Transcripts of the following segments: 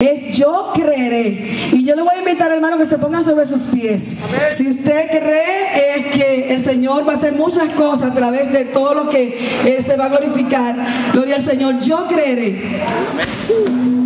es yo creeré. Y yo le voy a invitar, hermano, que se ponga sobre sus pies. Si usted cree es que el Señor va a hacer muchas cosas a través de todo lo que Él se va a glorificar, gloria al Señor, yo creeré. Creeré.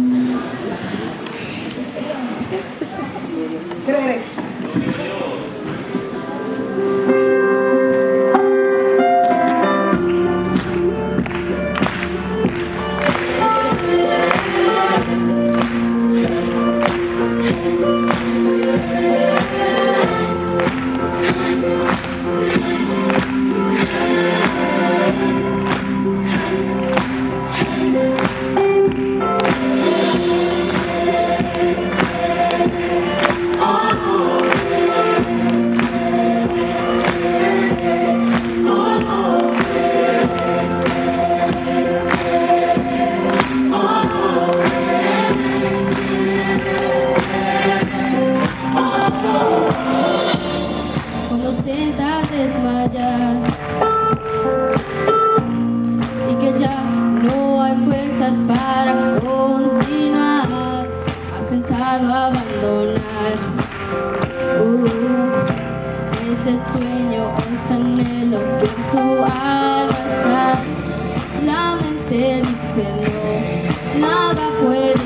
Para continuar, has pensado abandonar uh, ese sueño, ese anhelo que tu alma está. La mente dice no, nada puedes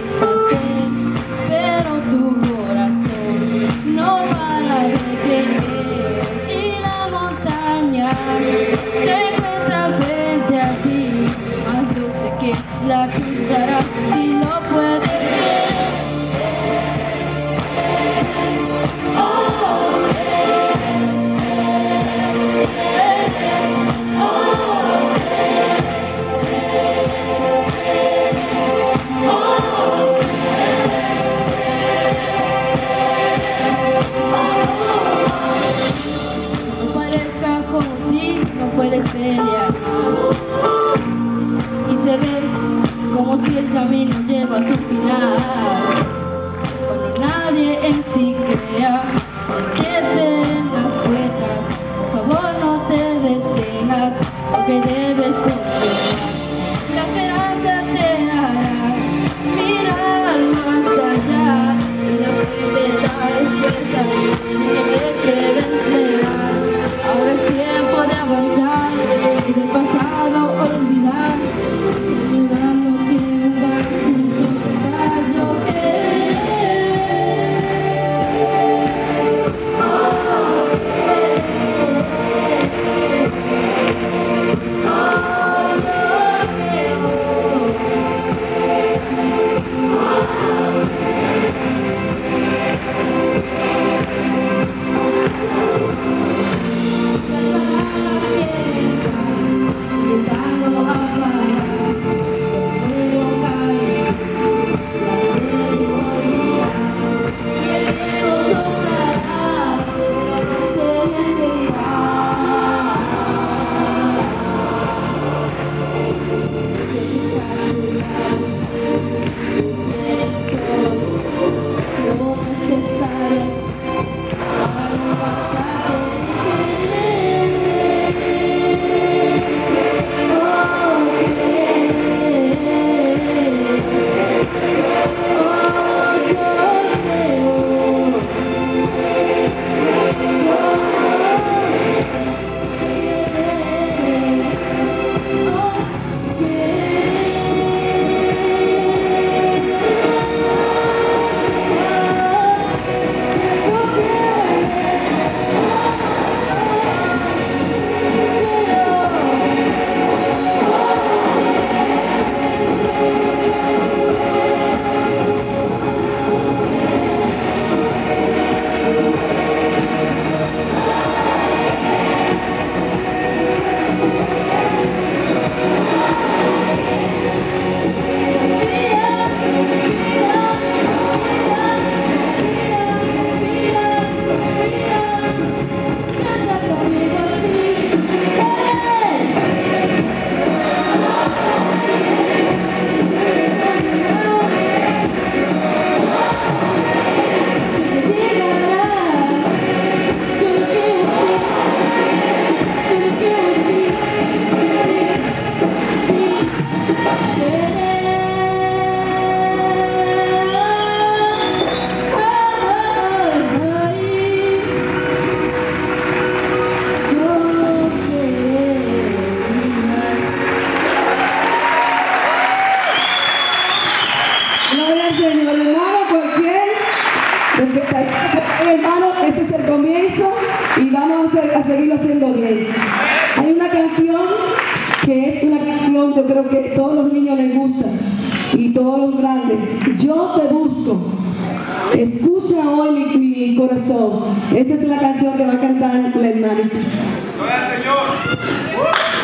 Y se ve como si el camino llega a su final todos los niños les gusta y todos los grandes. Yo te busco. Escucha hoy mi, corazón. Esta es la canción que va a cantar la hermanita. Señor.